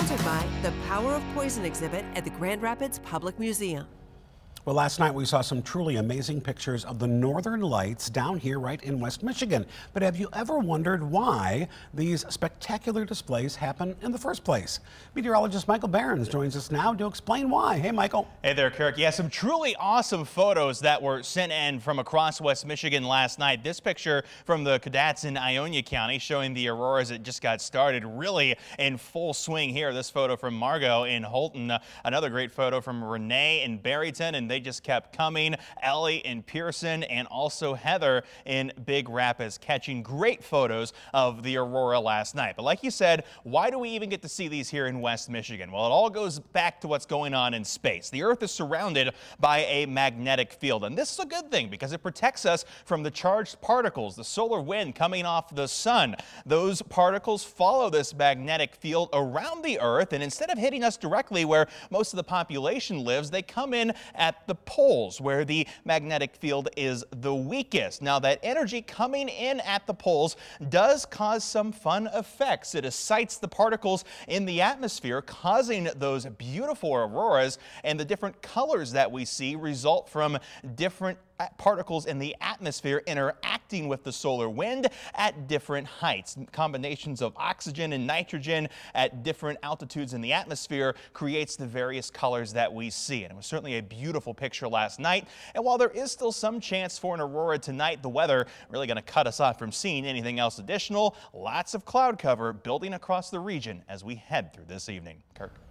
Sponsored by the Power of Poison exhibit at the Grand Rapids Public Museum. Well, last night we saw some truly amazing pictures of the northern lights down here right in West Michigan. But have you ever wondered why these spectacular displays happen in the first place? Meteorologist Michael Behrens joins us now to explain why. Hey, Michael. Hey there, Kirk. Yeah, some truly awesome photos that were sent in from across West Michigan last night. This picture from the Cadats in Ionia County showing the auroras that just got started really in full swing here. This photo from Margot in Holton. Uh, another great photo from Renee in Barryton and they just kept coming. Ellie in Pierson and also Heather in Big Rapids catching great photos of the aurora last night. But like you said, why do we even get to see these here in West Michigan? Well, it all goes back to what's going on in space. The Earth is surrounded by a magnetic field, and this is a good thing because it protects us from the charged particles, the solar wind coming off the sun. Those particles follow this magnetic field around the Earth, and instead of hitting us directly where most of the population lives, they come in at the poles where the magnetic field is the weakest. Now that energy coming in at the poles does cause some fun effects. It excites the particles in the atmosphere causing those beautiful auroras and the different colors that we see result from different particles in the atmosphere interacting with the solar wind at different heights. Combinations of oxygen and nitrogen at different altitudes in the atmosphere creates the various colors that we see. And it was certainly a beautiful picture last night. And while there is still some chance for an aurora tonight, the weather really going to cut us off from seeing anything else additional. Lots of cloud cover building across the region as we head through this evening. Kirk.